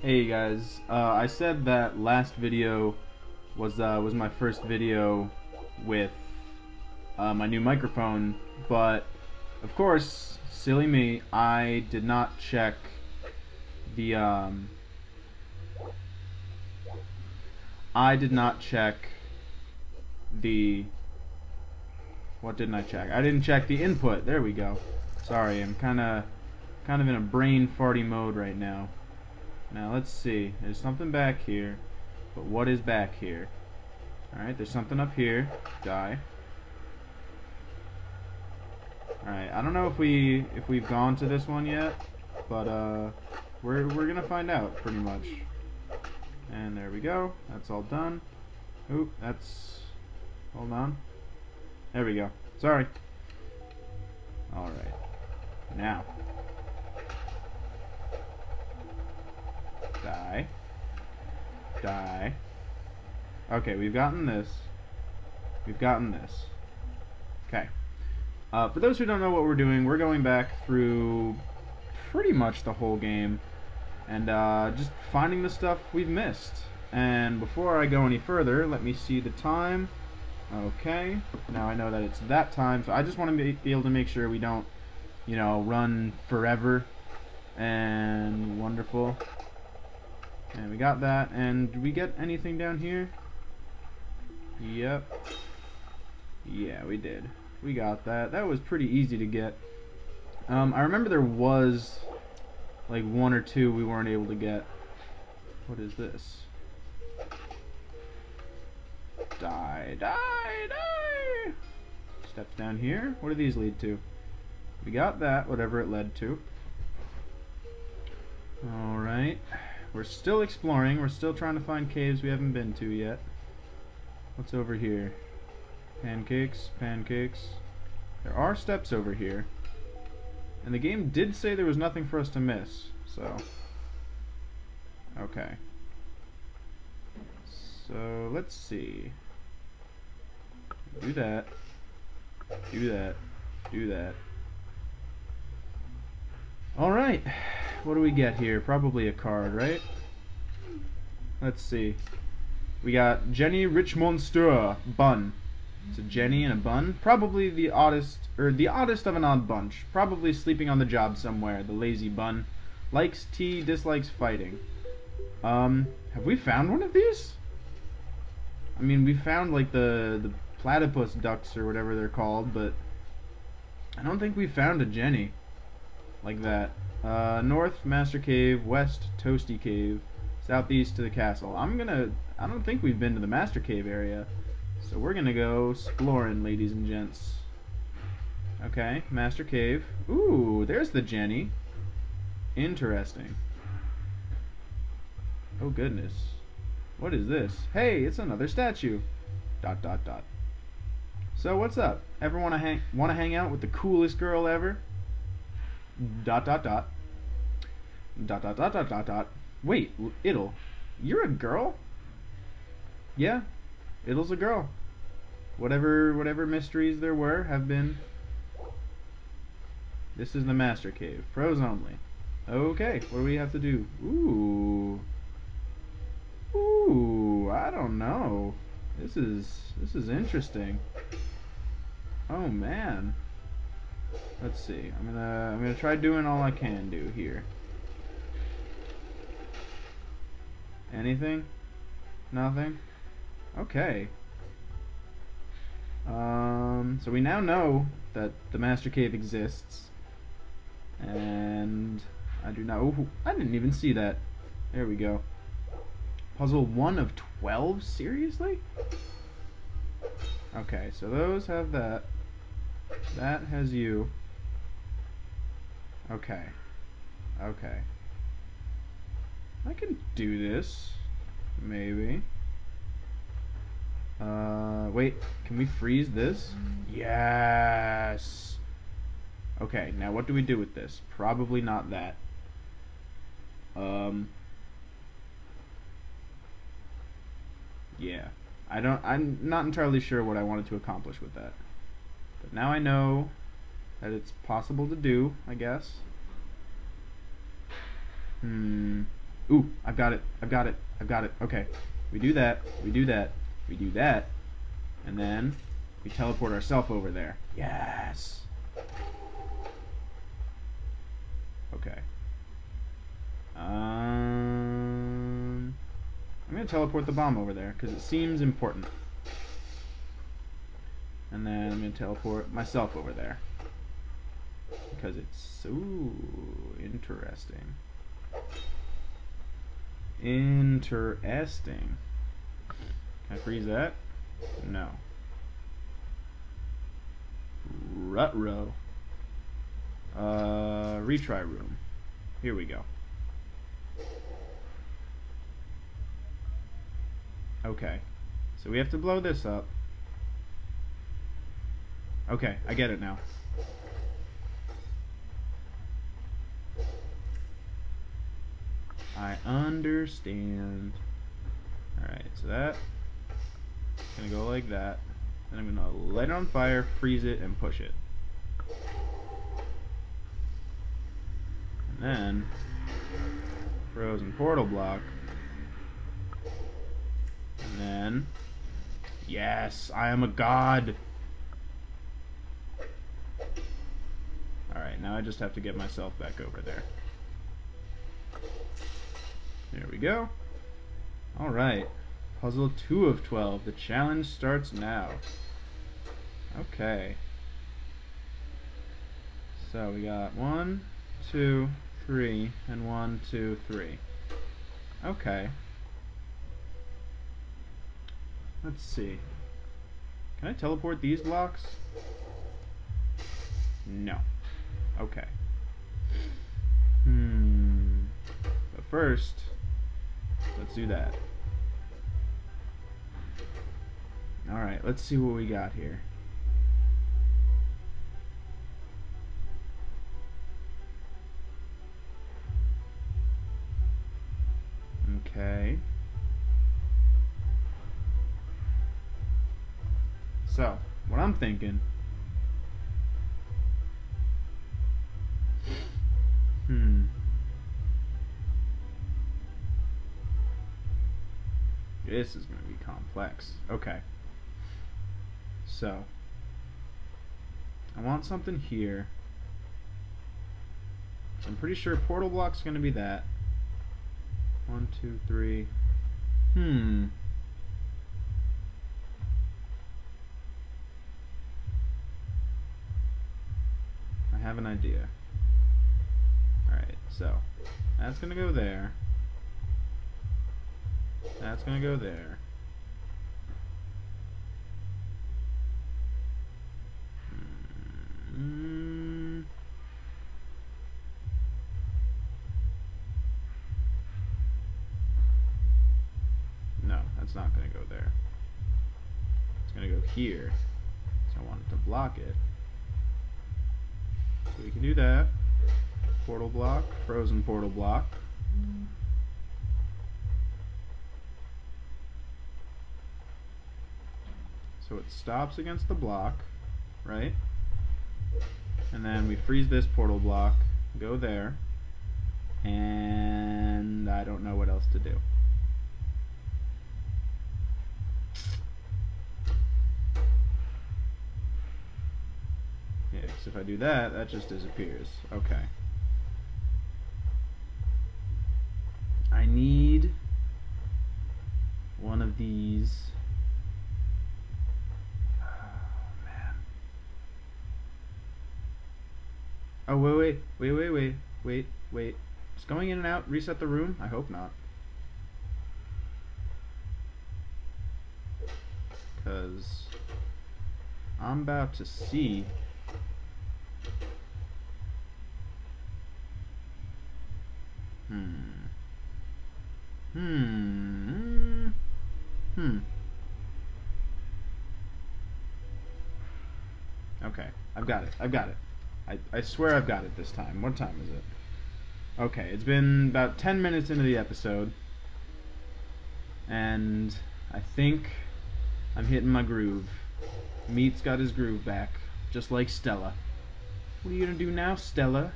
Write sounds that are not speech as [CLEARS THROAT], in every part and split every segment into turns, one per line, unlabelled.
Hey guys, uh, I said that last video was uh, was my first video with uh, my new microphone, but of course, silly me, I did not check the um, I did not check the what didn't I check? I didn't check the input. There we go. Sorry, I'm kind of kind of in a brain farty mode right now. Now let's see. There's something back here. But what is back here? Alright, there's something up here. Die. Alright, I don't know if we if we've gone to this one yet, but uh we're we're gonna find out pretty much. And there we go. That's all done. Oop, that's hold on. There we go. Sorry. Alright. Now Die. Die. Okay, we've gotten this. We've gotten this. Okay. Uh, for those who don't know what we're doing, we're going back through pretty much the whole game and uh, just finding the stuff we've missed. And before I go any further, let me see the time. Okay, now I know that it's that time, so I just want to be able to make sure we don't, you know, run forever. And wonderful. And we got that. And did we get anything down here? Yep. Yeah, we did. We got that. That was pretty easy to get. Um, I remember there was like one or two we weren't able to get. What is this? Die, die, die! Steps down here. What do these lead to? We got that, whatever it led to. Alright. We're still exploring. We're still trying to find caves we haven't been to yet. What's over here? Pancakes, pancakes. There are steps over here. And the game did say there was nothing for us to miss, so... Okay. So, let's see. Do that. Do that. Do that. Alright what do we get here? Probably a card, right? Let's see. We got Jenny Richmonster bun. It's a Jenny and a bun. Probably the oddest, or the oddest of an odd bunch. Probably sleeping on the job somewhere. The lazy bun. Likes tea, dislikes fighting. Um, have we found one of these? I mean, we found like the the platypus ducks or whatever they're called, but I don't think we found a Jenny like that. Uh, north, Master Cave. West, Toasty Cave. Southeast to the castle. I'm gonna... I don't think we've been to the Master Cave area. So we're gonna go exploring, ladies and gents. Okay, Master Cave. Ooh, there's the Jenny. Interesting. Oh goodness. What is this? Hey, it's another statue. Dot dot dot. So what's up? Ever wanna hang wanna hang out with the coolest girl ever? Dot dot dot. Dot dot dot dot dot dot. Wait Ittle you're a girl? Yeah Ittle's a girl. Whatever whatever mysteries there were have been. This is the master cave. Pros only. Okay what do we have to do? Ooh. Ooh I don't know. This is this is interesting. Oh man Let's see. I'm gonna I'm gonna try doing all I can do here. Anything? Nothing? Okay. Um, so we now know that the Master Cave exists. And I do not... Oh, I didn't even see that. There we go. Puzzle 1 of 12? Seriously? Okay, so those have that. That has you. Okay. Okay. I can do this. Maybe. Uh, wait. Can we freeze this? Yes! Okay, now what do we do with this? Probably not that. Um... Yeah. I don't, I'm not entirely sure what I wanted to accomplish with that. But now I know that it's possible to do, I guess. Hmm. Ooh, I've got it. I've got it. I've got it. Okay. We do that. We do that. We do that. And then we teleport ourselves over there. Yes. Okay. Um, I'm going to teleport the bomb over there because it seems important. And then I'm going to teleport myself over there because it's so interesting. Interesting. Can I freeze that? No. Rutro. Uh, retry room. Here we go. Okay. So we have to blow this up. Okay, I get it now. I understand. Alright, so that gonna go like that. Then I'm gonna light it on fire, freeze it, and push it. And then frozen portal block. And then Yes, I am a god. Now I just have to get myself back over there. There we go. Alright. Puzzle 2 of 12. The challenge starts now. Okay. So we got one, two, three, and one, two, three. Okay. Let's see. Can I teleport these blocks? No. Okay. Hmm. But first, let's do that. Alright, let's see what we got here. Okay. So, what I'm thinking... This is going to be complex. Okay. So, I want something here. I'm pretty sure portal block's going to be that. One, two, three. Hmm. I have an idea. Alright, so that's going to go there. That's going to go there. Mm. No, that's not going to go there. It's going to go here. So I want it to block it. So we can do that. Portal block, frozen portal block. So it stops against the block, right? And then we freeze this portal block, go there, and I don't know what else to do. Yeah, if I do that, that just disappears. Okay. I need one of these Oh, wait, wait, wait, wait, wait, wait, wait. Is going in and out reset the room? I hope not. Because I'm about to see Hmm. Hmm. Hmm. Okay, I've got it. I've got it. I, I swear I've got it this time. What time is it? Okay, it's been about 10 minutes into the episode. And I think I'm hitting my groove. Meat's got his groove back, just like Stella. What are you gonna do now, Stella?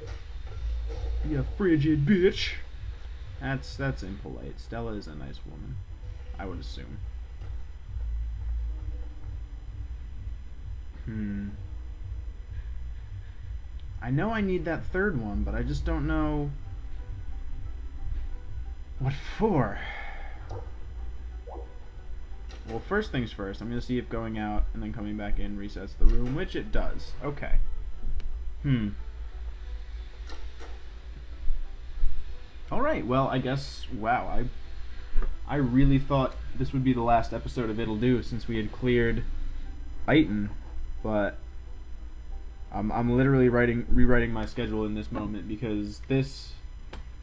You frigid bitch. That's that's impolite. Stella is a nice woman. I would assume. Hmm. I know I need that third one, but I just don't know what for. Well, first things first, I'm going to see if going out and then coming back in resets the room, which it does. Okay. Hmm. Alright, well, I guess, wow, I I really thought this would be the last episode of Ittle Dew since we had cleared Iton, but I'm, I'm literally writing rewriting my schedule in this moment because this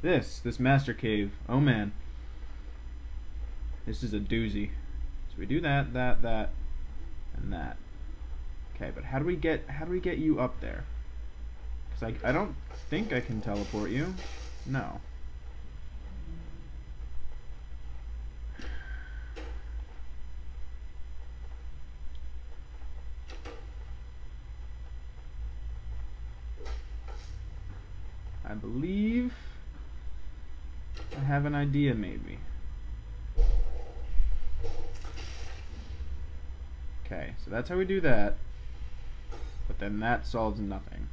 this this master cave oh man. This is a doozy. So we do that that that and that. Okay but how do we get how do we get you up there? Because I, I don't think I can teleport you. No I believe I have an idea maybe. Okay, so that's how we do that. But then that solves nothing.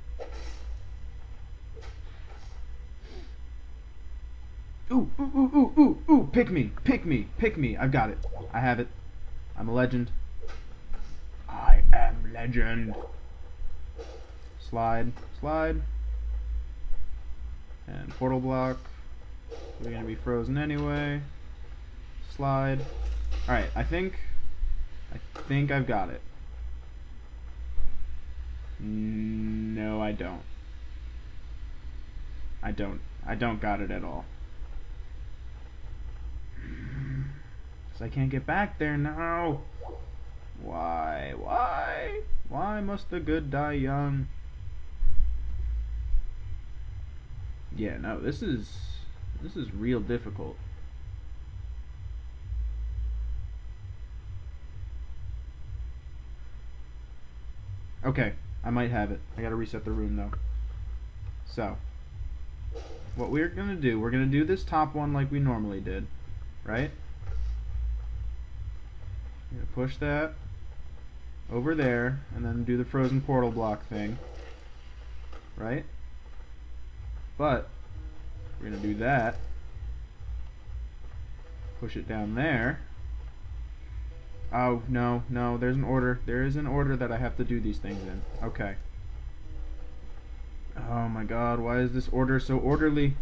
Ooh, ooh, ooh, ooh, ooh, ooh, pick me, pick me, pick me. I've got it. I have it. I'm a legend. I am legend. Slide, slide. And portal block. We're gonna be frozen anyway. Slide. Alright, I think I think I've got it. No, I don't. I don't. I don't got it at all. [CLEARS THROAT] Cause I can't get back there now. Why? Why? Why must the good die young? Yeah, no, this is this is real difficult. Okay, I might have it. I gotta reset the room though. So, what we're gonna do, we're gonna do this top one like we normally did, right? Gonna push that over there, and then do the frozen portal block thing, right? But we're going to do that. Push it down there. Oh, no, no, there's an order. There is an order that I have to do these things in. Okay. Oh my god, why is this order so orderly?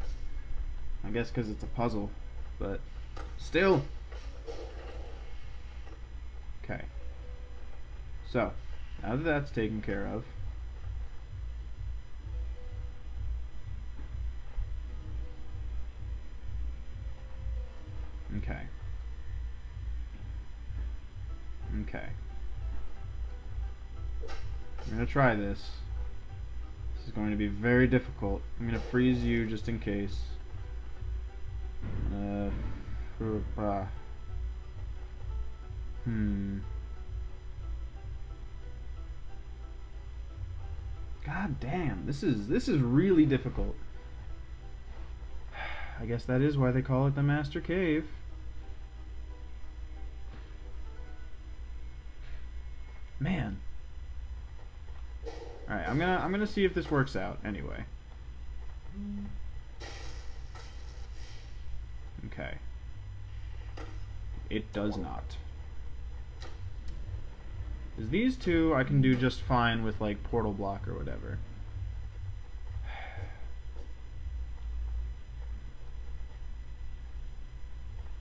I guess because it's a puzzle, but still. Okay. So, now that that's taken care of, Okay. Okay. I'm going to try this. This is going to be very difficult. I'm going to freeze you just in case. Uh, uh, hmm. God damn, this is this is really difficult. [SIGHS] I guess that is why they call it the Master Cave. Man. Alright, I'm gonna I'm gonna see if this works out anyway. Okay. It does not. Is these two I can do just fine with like portal block or whatever. [SIGHS]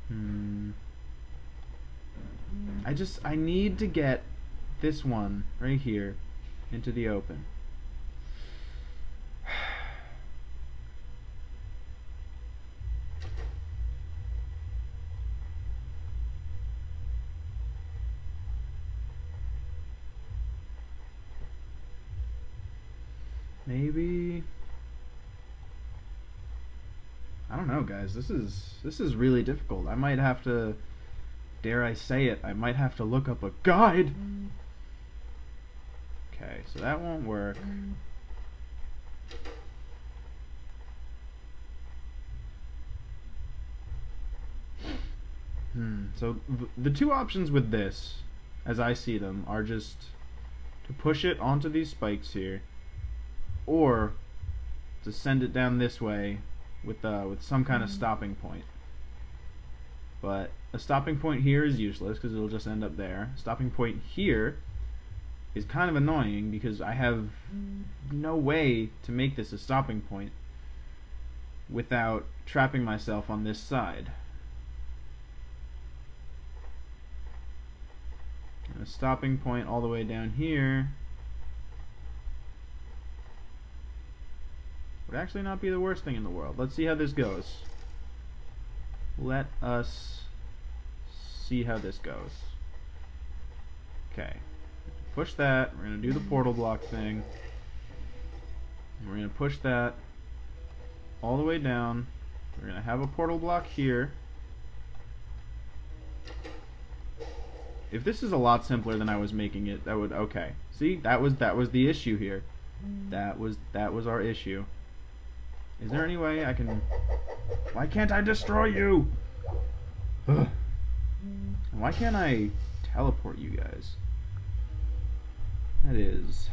Hmm. I just I need to get this one right here into the open. Maybe I don't know guys. This is this is really difficult. I might have to dare I say it I might have to look up a guide Okay, so that won't work. Hmm. So th- the two options with this, as I see them, are just to push it onto these spikes here, or to send it down this way with uh, with some kind of stopping point. But a stopping point here is useless because it'll just end up there. stopping point here is kind of annoying because I have no way to make this a stopping point without trapping myself on this side. And a stopping point all the way down here would actually not be the worst thing in the world. Let's see how this goes. Let us see how this goes. Okay. Push that. We're going to do the portal block thing. We're going to push that all the way down. We're going to have a portal block here. If this is a lot simpler than I was making it, that would okay. See, that was that was the issue here. That was that was our issue. Is there any way I can Why can't I destroy you? Ugh. [SIGHS] Why can't I teleport you guys? That is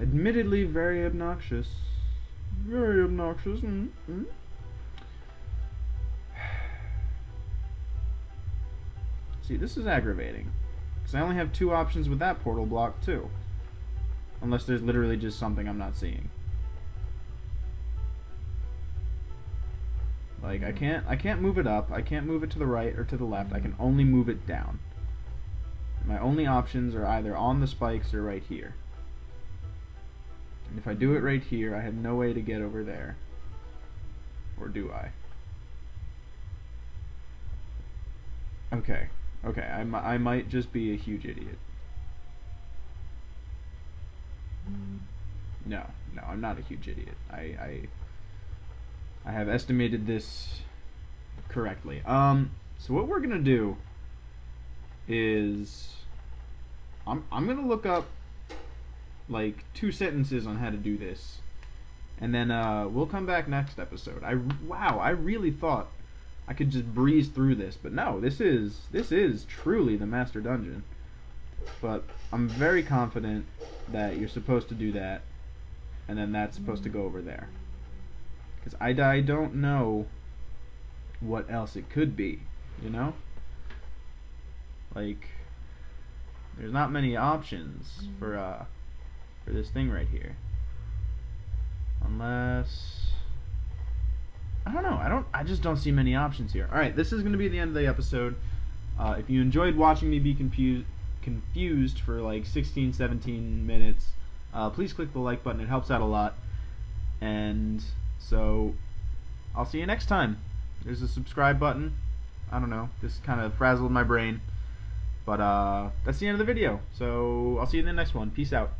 admittedly very obnoxious. Very obnoxious. Mm -hmm. [SIGHS] See, this is aggravating. Because I only have two options with that portal block, too. Unless there's literally just something I'm not seeing. Like I can't I can't move it up, I can't move it to the right or to the left, I can only move it down. My only options are either on the spikes or right here. And if I do it right here, I have no way to get over there. Or do I? Okay, okay, I, I might just be a huge idiot. No, no, I'm not a huge idiot. I, I I have estimated this correctly. Um, so what we're gonna do is I'm I'm gonna look up like two sentences on how to do this, and then uh, we'll come back next episode. I wow, I really thought I could just breeze through this, but no, this is this is truly the master dungeon. But I'm very confident that you're supposed to do that, and then that's supposed to go over there. Because I, I don't know what else it could be, you know? Like, there's not many options for, uh, for this thing right here. Unless... I don't know. I don't. I just don't see many options here. All right, this is going to be the end of the episode. Uh, if you enjoyed watching me be confused, confused for like 16, 17 minutes, uh, please click the like button. It helps out a lot. And so I'll see you next time. There's a subscribe button. I don't know. This kind of frazzled my brain. But uh, that's the end of the video. So I'll see you in the next one. Peace out.